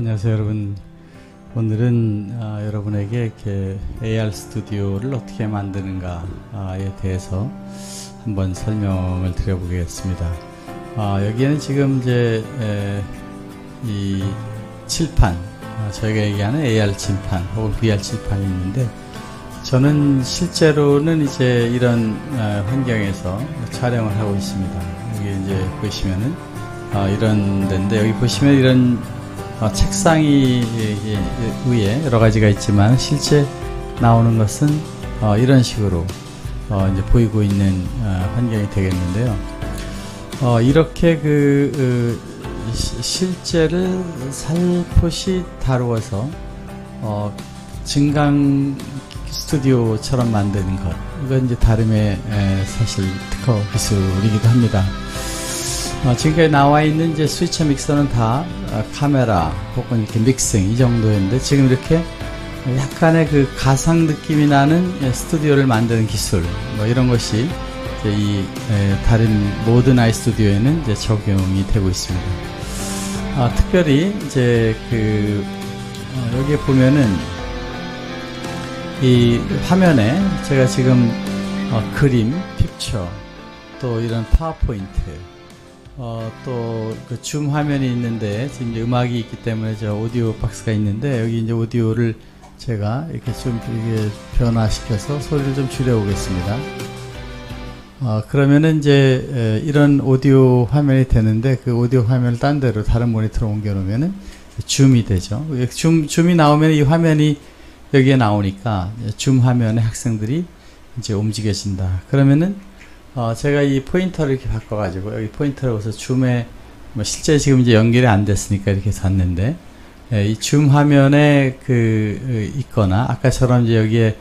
안녕하세요 여러분. 오늘은 아, 여러분에게 이렇게 AR 스튜디오를 어떻게 만드는가에 대해서 한번 설명을 드려보겠습니다. 아, 여기에는 지금 이제 에, 이 칠판 아, 저희가 얘기하는 AR 칠판 혹은 VR 칠판이 있는데 저는 실제로는 이제 이런 아, 환경에서 촬영을 하고 있습니다. 여기 이제 보시면은 아, 이런 데인데 여기 보시면 이런 어, 책상이 위에 여러 가지가 있지만 실제 나오는 것은 어, 이런 식으로 어, 이제 보이고 있는 어, 환경이 되겠는데요. 어, 이렇게 그, 그 시, 실제를 살포시 다루어서 어, 증강 스튜디오처럼 만드는 것 이건 이제 다름의 에, 사실 특허 기술이기도 합니다. 어, 지금까지 나와 있는 이제 스위처 믹서는 다 어, 카메라 혹은 이렇게 믹싱 이 정도였는데 지금 이렇게 약간의 그 가상 느낌이 나는 예, 스튜디오를 만드는 기술 뭐 이런 것이 이 에, 다른 모든 아이 스튜디오에는 이제 적용이 되고 있습니다. 아, 특별히 이제 그 어, 여기에 보면은 이 화면에 제가 지금 어, 그림, 픽처 또 이런 파워포인트 어, 또그 줌 화면이 있는데 지금 이제 음악이 있기 때문에 저 오디오 박스가 있는데 여기 이제 오디오를 제가 이렇게 좀 이렇게 변화시켜서 소리를 좀 줄여보겠습니다. 어, 그러면은 이제 에, 이런 오디오 화면이 되는데 그 오디오 화면을 딴 데로 다른 모니터로 옮겨 놓으면은 줌이 되죠. 줌, 줌이 나오면 이 화면이 여기에 나오니까 줌 화면에 학생들이 이제 움직여진다. 그러면은 어, 제가 이 포인터를 이렇게 바꿔가지고 여기 포인터를 해서 줌에 뭐 실제 지금 이제 연결이 안 됐으니까 이렇게 샀는데 예, 이줌 화면에 그 있거나 아까처럼 이제 여기에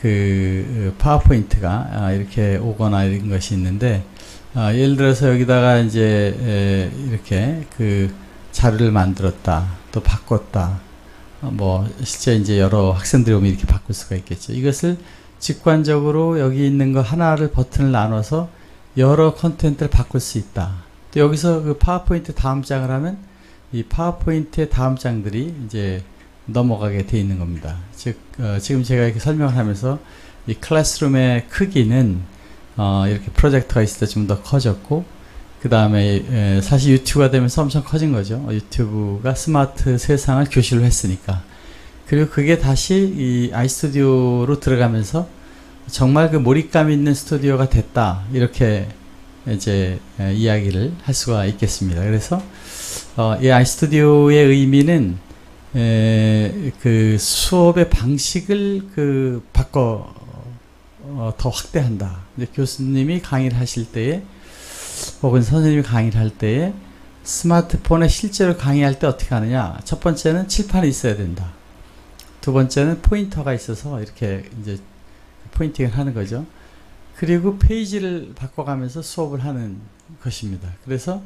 그 파워포인트가 아, 이렇게 오거나 이런 것이 있는데 아, 예를 들어서 여기다가 이제 에, 이렇게 그 자료를 만들었다 또 바꿨다 어, 뭐 실제 이제 여러 학생들이 오면 이렇게 바꿀 수가 있겠죠. 이것을 직관적으로 여기 있는 거 하나를 버튼을 나눠서 여러 컨텐츠를 바꿀 수 있다. 또 여기서 그 파워포인트 다음 장을 하면 이 파워포인트의 다음 장들이 이제 넘어가게 돼 있는 겁니다. 즉 어, 지금 제가 이렇게 설명을 하면서 이 classroom의 크기는 어, 이렇게 프로젝터가 있을 때 좀 더 커졌고 그 다음에 사실 유튜브가 되면서 엄청 커진 거죠. 유튜브가 스마트 세상을 교실로 했으니까 그리고 그게 다시 이 아이스튜디오로 들어가면서 정말 그 몰입감 있는 스튜디오가 됐다. 이렇게 이제 이야기를 할 수가 있겠습니다. 그래서 어, 이 아이스튜디오의 의미는 에, 그 수업의 방식을 그 바꿔 어, 더 확대한다. 교수님이 강의를 하실 때에 혹은 선생님이 강의를 할 때에 스마트폰에 실제로 강의할 때 어떻게 하느냐. 첫 번째는 칠판이 있어야 된다. 두 번째는 포인터가 있어서 이렇게 이제 포인팅을 하는 거죠. 그리고 페이지를 바꿔가면서 수업을 하는 것입니다. 그래서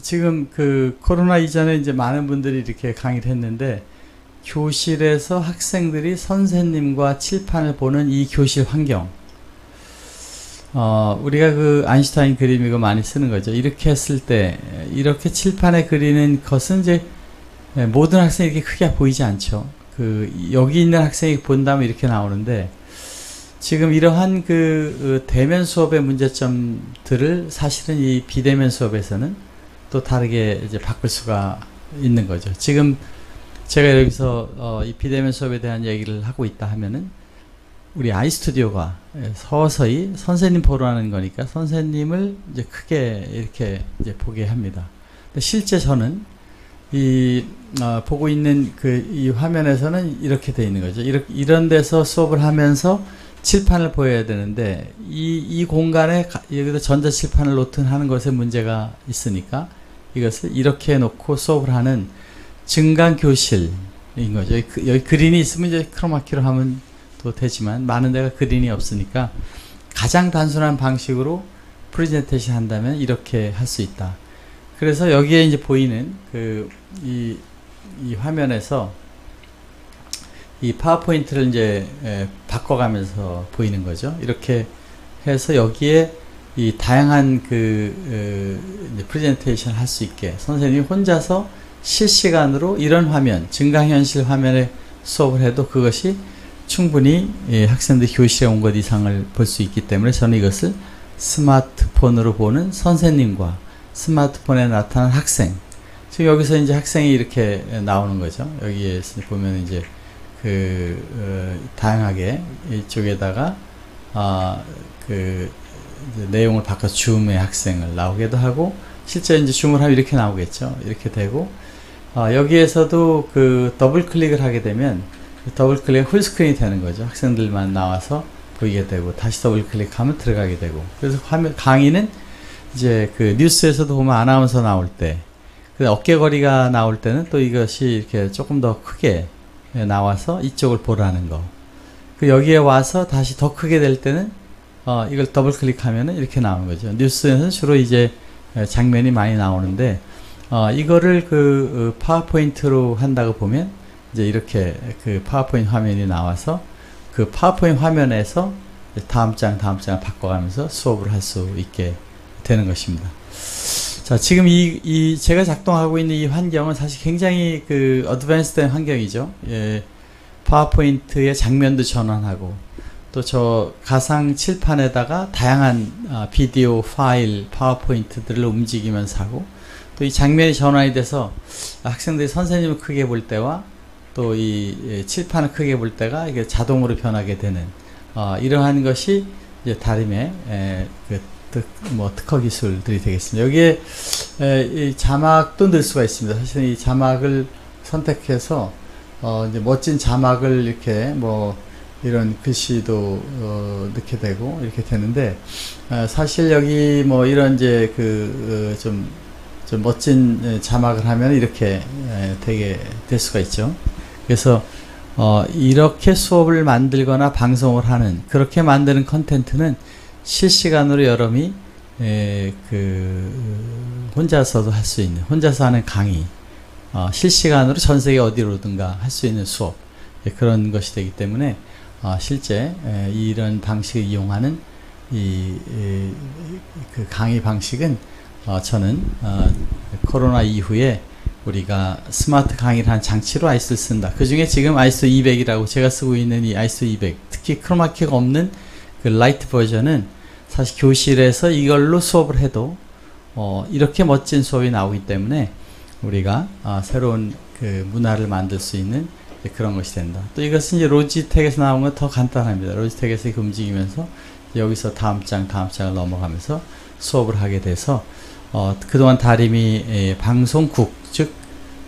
지금 그 코로나 이전에 이제 많은 분들이 이렇게 강의를 했는데 교실에서 학생들이 선생님과 칠판을 보는 이 교실 환경. 어, 우리가 그 아인슈타인 그림 이거 많이 쓰는 거죠. 이렇게 했을 때, 이렇게 칠판에 그리는 것은 이제 모든 학생이 렇게 크게 보이지 않죠. 그 여기 있는 학생이 본다면 이렇게 나오는데 지금 이러한 그, 그 대면 수업의 문제점들을 사실은 이 비대면 수업에서는 또 다르게 이제 바꿀 수가 있는 거죠. 지금 제가 여기서 어, 이 비대면 수업에 대한 얘기를 하고 있다 하면은 우리 아이스튜디오가 서서히 선생님 보러 하는 거니까 선생님을 이제 크게 이렇게 이제 보게 합니다. 실제 저는 이 어, 보고 있는 그 이 화면에서는 이렇게 돼 있는 거죠. 이렇게, 이런 데서 수업을 하면서 칠판을 보여야 되는데 이, 이 공간에 여기다 전자칠판을 놓든 하는 것에 문제가 있으니까 이것을 이렇게 놓고 수업을 하는 증강교실인 거죠. 여기, 그, 여기 그린이 있으면 이제 크로마키로 하면 또 되지만 많은 데가 그린이 없으니까 가장 단순한 방식으로 프레젠테이션 한다면 이렇게 할 수 있다. 그래서 여기에 이제 보이는 그, 이, 이 화면에서 이 파워포인트를 이제 에, 바꿔가면서 보이는 거죠. 이렇게 해서 여기에 이 다양한 그, 에, 프레젠테이션 할 수 있게 선생님이 혼자서 실시간으로 이런 화면, 증강현실 화면에 수업을 해도 그것이 충분히 예, 학생들이 교실에 온 것 이상을 볼 수 있기 때문에 저는 이것을 스마트폰으로 보는 선생님과 스마트폰에 나타난 학생. 지금 여기서 이제 학생이 이렇게 나오는 거죠. 여기에 보면 이제 그 어, 다양하게 이쪽에다가 아 그 내용을 바꿔 줌의 학생을 나오기도 하고 실제 이제 줌을 하면 이렇게 나오겠죠. 이렇게 되고 아, 여기에서도 그 더블 클릭을 하게 되면 더블 클릭 full screen이 되는 거죠. 학생들만 나와서 보이게 되고 다시 더블 클릭하면 들어가게 되고 그래서 화면 강의는 이제 그 뉴스에서도 보면 아나운서 나올 때 그 어깨걸이가 나올 때는 또 이것이 이렇게 조금 더 크게 나와서 이쪽을 보라는 거. 그 여기에 와서 다시 더 크게 될 때는 어 이걸 더블 클릭하면은 이렇게 나오는 거죠. 뉴스에서는 주로 이제 장면이 많이 나오는데 어 이거를 그 어, 파워포인트로 한다고 보면 이제 이렇게 그 파워포인트 화면이 나와서 그 파워포인트 화면에서 다음 장 다음 장을 바꿔가면서 수업을 할 수 있게 되는 것입니다. 자, 지금 이, 이, 제가 작동하고 있는 이 환경은 사실 굉장히 그 어드밴스된 환경이죠. 예, 파워포인트의 장면도 전환하고, 또 저 가상 칠판에다가 다양한 아, 비디오 파일, 파워포인트들을 움직이면서 하고, 또 이 장면이 전환이 돼서 학생들이 선생님을 크게 볼 때와 또이 예, 칠판을 크게 볼 때가 이게 자동으로 변하게 되는, 어, 이러한 것이 이제 다림의 에, 그 특, 뭐 특허 기술들이 되겠습니다. 여기에 에, 이 자막도 넣을 수가 있습니다. 사실 이 자막을 선택해서 어, 이제 멋진 자막을 이렇게 뭐 이런 글씨도 어, 넣게 되고 이렇게 되는데 어, 사실 여기 뭐 이런 이제 그좀 어, 좀 멋진 자막을 하면 이렇게 에, 되게 될 수가 있죠. 그래서 어, 이렇게 수업을 만들거나 방송을 하는 그렇게 만드는 컨텐츠는 실시간으로 여러분이 에, 그 혼자서도 할 수 있는 혼자서 하는 강의 어, 실시간으로 전 세계 어디로든가 할 수 있는 수업 예, 그런 것이 되기 때문에 어, 실제 에, 이런 방식을 이용하는 이, 이, 그 강의 방식은 어, 저는 어, 코로나 이후에 우리가 스마트 강의를 한 장치로 아이스를 쓴다. 그 중에 지금 아이스 200이라고 제가 쓰고 있는 이 아이스 200 특히 크로마키가 없는 그 Lite 버전은 사실 교실에서 이걸로 수업을 해도 어, 이렇게 멋진 수업이 나오기 때문에 우리가 어, 새로운 그 문화를 만들 수 있는 그런 것이 된다. 또 이것은 이제 로지텍에서 나온 건 더 간단합니다. 로지텍에서 이렇게 움직이면서 여기서 다음 장, 다음 장을 넘어가면서 수업을 하게 돼서 어, 그동안 다림이 에, 방송국, 즉,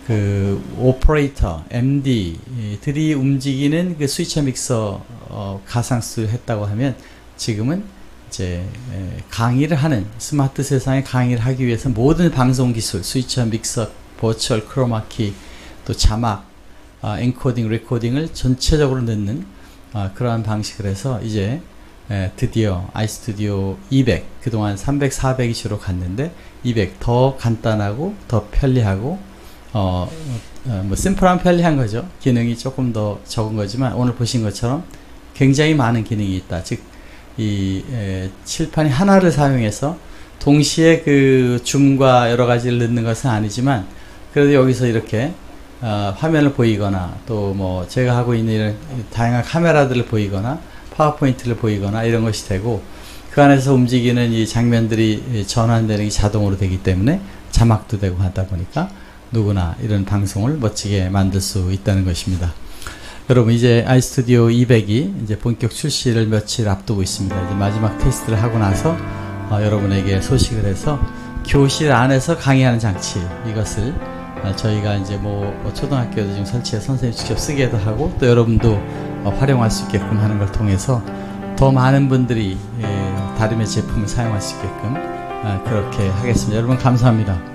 그, 오퍼레이터, MD들이 움직이는 그 스위처 믹서 어, 가상수 했다고 하면 지금은 이제 강의를 하는 스마트 세상에 강의를 하기 위해서 모든 방송 기술, switcher, 믹서, virtual, 크로마키, 또 자막, 아, encoding, recording을 전체적으로 넣는 아, 그러한 방식을 해서 이제 에, 드디어 아이스튜디오 200 그동안 300, 400이 주로 갔는데 200 더 간단하고 더 편리하고 어, 어, 뭐 심플한 편리한 거죠. 기능이 조금 더 적은 거지만 오늘 보신 것처럼 굉장히 많은 기능이 있다. 즉, 이 에, 칠판이 하나를 사용해서 동시에 그 줌과 여러 가지를 넣는 것은 아니지만 그래도 여기서 이렇게 어, 화면을 보이거나 또 뭐 제가 하고 있는 이런 다양한 카메라들을 보이거나 파워포인트를 보이거나 이런 것이 되고 그 안에서 움직이는 이 장면들이 전환되는 게 자동으로 되기 때문에 자막도 되고 하다 보니까 누구나 이런 방송을 멋지게 만들 수 있다는 것입니다. 여러분 이제 아이스튜디오 200이 이제 본격 출시를 며칠 앞두고 있습니다. 이제 마지막 테스트를 하고 나서 어, 여러분에게 소식을 해서 교실 안에서 강의하는 장치 이것을 어, 저희가 이제 뭐, 뭐 초등학교도 지금 설치해 선생님 직접 쓰게도 하고 또 여러분도 어, 활용할 수 있게끔 하는 걸 통해서 더 많은 분들이 예, 다름의 제품을 사용할 수 있게끔 어, 그렇게 하겠습니다. 여러분 감사합니다.